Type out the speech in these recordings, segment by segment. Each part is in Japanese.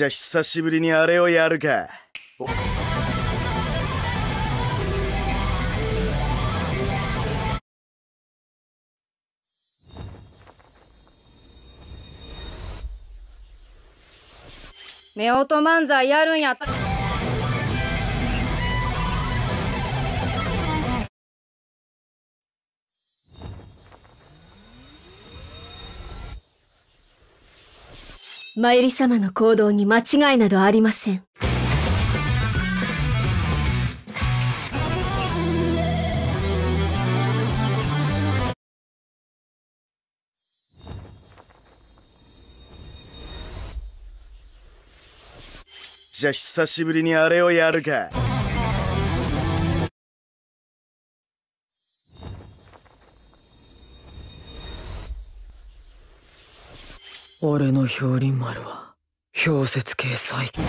じゃあ久しぶりにあれをやるか。夫婦漫才やるんやったら。マユリ様の行動に間違いなどありません。じゃあ久しぶりにあれをやるか。俺の氷林丸は氷雪系最強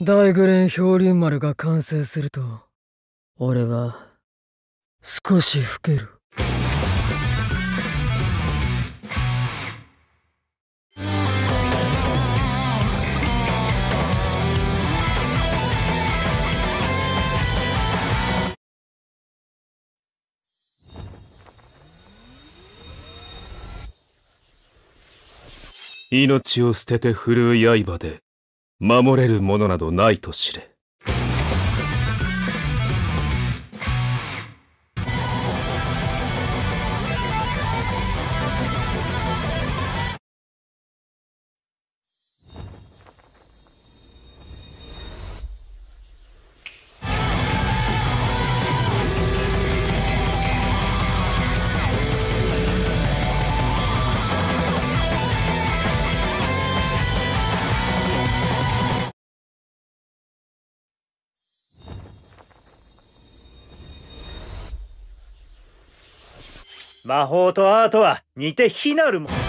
大グレン氷林丸が完成すると俺は少し老ける。命を捨てて振るう刃で守れるものなどないと知れ。魔法とアートは似て非なるもの。